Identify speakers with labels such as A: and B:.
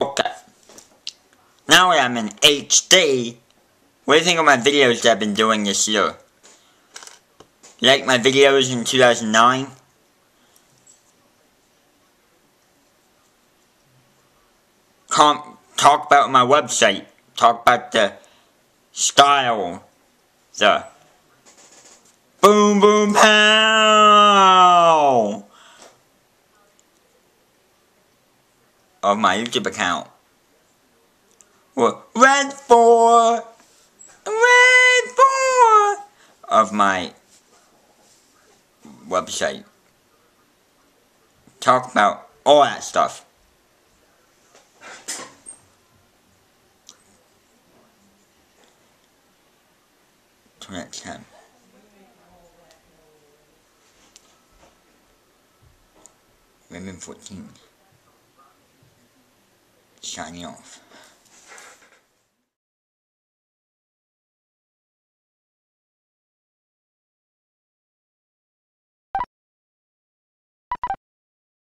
A: Okay. Now I'm in HD. What do you think of my videos that I've been doing this year? Like my videos in 2009? Com talk about my website. Talk about the style. The boom boom pow of my YouTube account. Well, red four, red four of my website. Talk about all that stuff. Twenty ten. Reymon 14. Signing off.